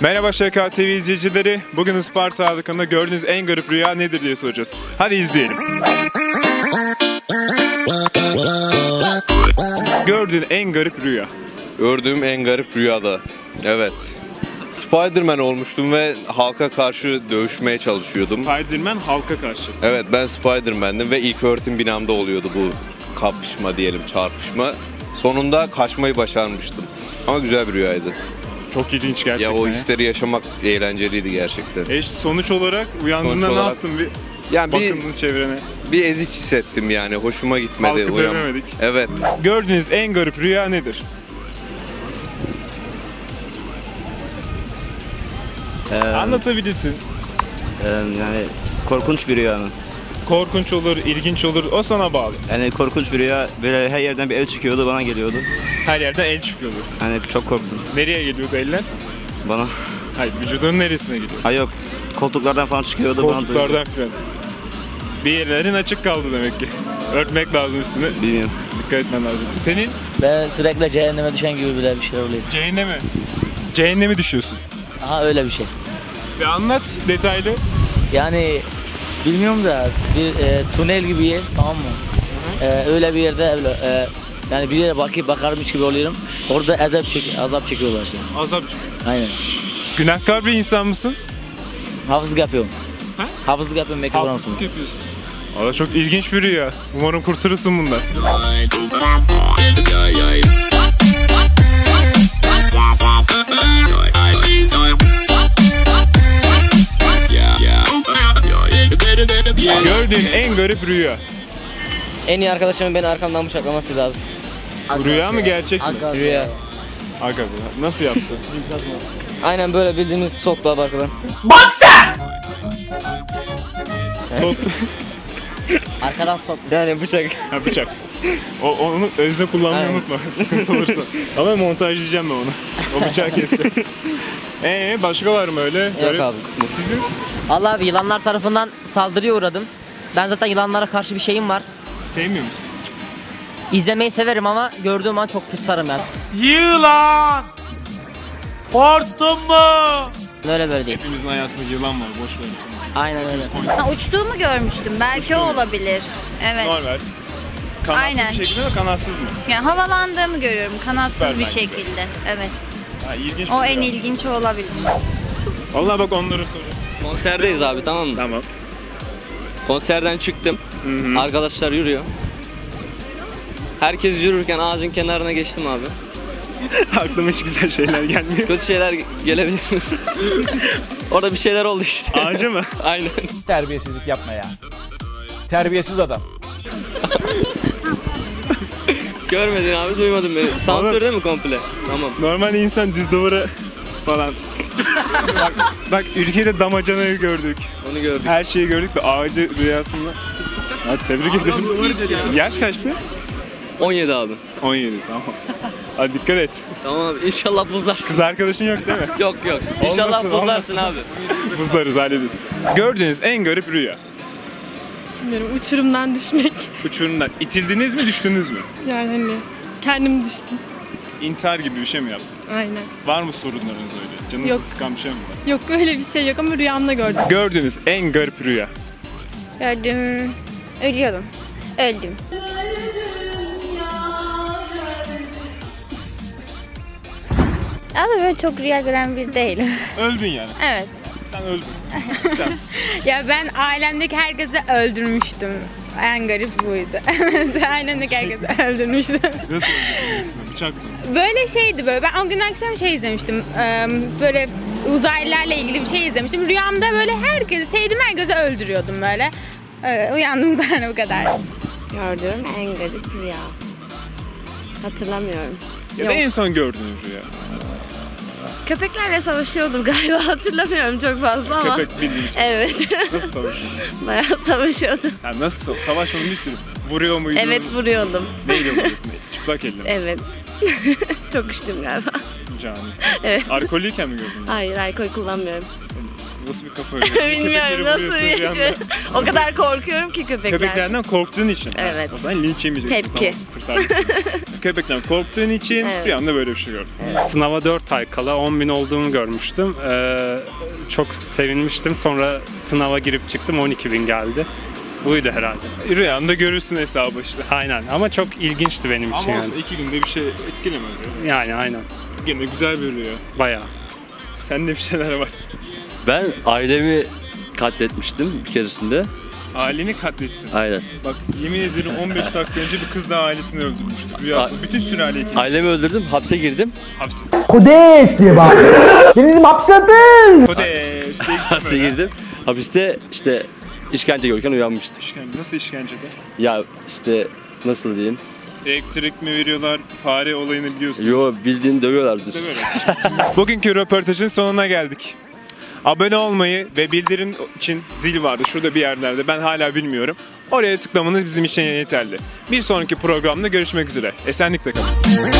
Merhaba ŞK TV izleyicileri. Bugün Isparta halkında gördüğünüz en garip rüya nedir diye soracağız. Hadi izleyelim. Gördüğün en garip rüya. Gördüğüm en garip rüyada. Evet. Spider-Man olmuştum ve halka karşı dövüşmeye çalışıyordum. Spiderman halka karşı. Evet ben Spider-Man'dim ve ilk öğretim binamda oluyordu bu kapışma diyelim çarpışma. Sonunda kaçmayı başarmıştım. Ama güzel bir rüyaydı. Çok ilginç gerçekten. ya o hisleri yaşamak eğlenceliydi gerçekten. E, sonuç olarak uyandığında Sonuç ne olarak- yaptın? Bir Yani bir, çevrene. bir ezik hissettim yani. Hoşuma gitmedi. Halkı Uyan- dövemedik. Evet. Gördüğünüz en garip rüya nedir? Ee, Anlatabilirsin. e, yani korkunç bir rüya mı? Korkunç olur, ilginç olur. O sana bağlı. Yani korkunç bir rüya böyle her yerden bir el çıkıyordu bana geliyordu. Her yerden el çıkıyordur. Hani çok korktum Nereye geliyordu eller? bana. Hayır, vücudunun neresine gidiyor? Ha yok koltuklardan falan çıkıyordu. Koltuklardan falan. Bir yerlerin açık kaldı demek ki. Örtmek lazım üstünü. Bilmiyorum. Dikkat etmen lazım. Senin Ben sürekli cehenneme düşen gibi bile bir şeyler oluyor. cehenneme. Cehenneme düşüyorsun. Aha öyle bir şey. Bir anlat detaylı. Yani bilmiyorum da bir e, tünel gibi yer tamam mı? E, öyle bir yerde e, yani bir yere bakıp bakarmış gibi oluyorum. Orada azap çek azap çekiyorlar işte. Azap. Aynen. Günahkar bir insan mısın? Hafızlık yapıyorum. Ha? Hafızlık yapıyorum bana mısın? Hafızlık yapıyorsun. Valla çok ilginç bir rüya. Umarım kurtulursun bundan. Gördüğün en garip rüya. En iyi arkadaşımın beni arkamdan bıçaklamasıydı abi. Rüya mı gerçek mi? Rüya. Aga be, nasıl yaptı? Aynen böyle bildiğimiz soktu abi arkadan. Top, Arkadan sok. Yani bıçak. ha, bıçak. O, onu özne kullanmayı Aynen. unutma. Sıkıntı olursa. Ama montajlayacağım ben onu. O bıçağı keseceğim. Eee başka var mı öyle? Garip- abi. Sizin? Allah abi yılanlar tarafından saldırıya uğradım. Ben zaten yılanlara karşı bir şeyim var. Sevmiyor musun? İzlemeyi severim ama gördüğüm an çok tırsarım yani. Yılan! Korktun mu? Böyle böyle değil. Hepimizin hayatında yılan var. Boş ver. Aynen öyle. Ha, uçtuğumu görmüştüm. Belki o olabilir. Evet. Normal. Kanatlı Aynen. bir şekilde mi kanatsız mı? Yani havalandığımı görüyorum kanatsız Süpermen bir gibi. şekilde. Evet. Ha, ilginç O bir en ilginç olabilir. Vallahi bak onları soruyorum. Konserdeyiz abi tamam mı? Tamam. Konserden çıktım. Arkadaşlar yürüyor. Herkes yürürken ağacın kenarına geçtim abi. Aklıma hiç güzel şeyler gelmiyor. Kötü şeyler gelebilir. Orada bir şeyler oldu işte. Ağaca mı? Aynen. Terbiyesizlik yapma ya. Terbiyesiz adam. Görmedin abi duymadın beni. Sansürde mi komple? Tamam. Normal insan düz duvara falan. bak, bak ülkede damacanayı gördük. Onu gördük. Her şeyi gördük de ağacı rüyasında. Hadi tebrik ederim. Yaş kaçtı? 17 abi. 17 tamam. Hadi dikkat et. Tamam abi inşallah buzlarsın. Kız arkadaşın yok değil mi? Yok yok. İnşallah Olmasın, buzlarsın abi. Buzlarız hallederiz. Gördüğünüz en garip rüya. Bilmiyorum, uçurumdan düşmek. Uçurumdan. İtildiniz mi düştünüz mü? Yani hani kendim düştüm. İntihar gibi bir şey mi yaptınız? Aynen. Var mı sorunlarınız öyle? Canınızı Yok. sıkan bir şey mi var? Yok öyle bir şey yok ama rüyamda gördüm. Gördüğünüz en garip rüya. Gördüm. Ölüyorum. Öldüm. Aslında böyle çok rüya gören bir değilim. Öldün yani. Evet. Sen öldün. Sen. Ya ben ailemdeki herkesi öldürmüştüm. En garip buydu. Ailemdeki herkesi öldürmüştüm. Nasıl öldün? Bıçak mı? Böyle şeydi böyle. Ben o gün akşam şey izlemiştim. Böyle uzaylılarla ilgili bir şey izlemiştim. Rüyamda böyle herkesi, sevdiğim herkesi öldürüyordum böyle. Öyle, uyandım sonra bu kadar. Gördüğüm en garip rüya. Hatırlamıyorum. Ya da Yok. en son gördüğünüz rüya. Köpeklerle savaşıyordum galiba hatırlamıyorum çok fazla ama. Köpek bildiğiniz. Evet. Nasıl savaşıyor? Bayağı savaşıyordum. Ha, nasıl sa- savaşmanın bir sürü. Vuruyor muydu? Evet vuruyordum. Neyle vuruyor? Ne? Çıplak elle. mi? Evet. çok içtim galiba. Cani. Evet. Alkollüyken mi gördün? Hayır alkol kullanmıyorum. Nasıl bir kafa öyle? Bilmiyorum nasıl bir şey. O kadar korkuyorum ki köpekler. Köpeklerden korktuğun için. Evet. O zaman linç yemeyeceksin. Tepki. Tamam. Köpekten korktuğun için Evet. bir anda böyle bir şey gördüm. Sınava 4 ay kala 10 bin olduğumu görmüştüm. Ee, çok sevinmiştim. Sonra sınava girip çıktım 12 bin geldi. Buydu herhalde. Rüyanda görürsün hesabı işte. Aynen ama çok ilginçti benim için Ama yani. iki günde bir şey etkilemez ya. Yani aynen. Gene güzel bir rüya. Bayağı. Sende bir şeyler var. Ben ailemi katletmiştim bir keresinde. Aileni katlettin. Aynen. Bak yemin ederim 15 dakika önce bir kız daha ailesini öldürmüştü. Rüyasında. Bütün sülaleyi kesmiş. Ailemi öldürdüm, hapse girdim. Hapse. Kodes diye bağır. Beni dedim hapse atın. Kodes. diye gittim Hapse öyle. girdim. Hapiste işte işkence görürken uyanmıştım. İşkence. Nasıl işkencede? Ya işte nasıl diyeyim? Elektrik mi veriyorlar? Fare olayını biliyorsun. Yo bildiğin dövüyorlardı. Bugünkü röportajın sonuna geldik. Abone olmayı ve bildirim için zil vardı şurada bir yerlerde ben hala bilmiyorum. Oraya tıklamanız bizim için yeterli. Bir sonraki programda görüşmek üzere. Esenlikle kalın.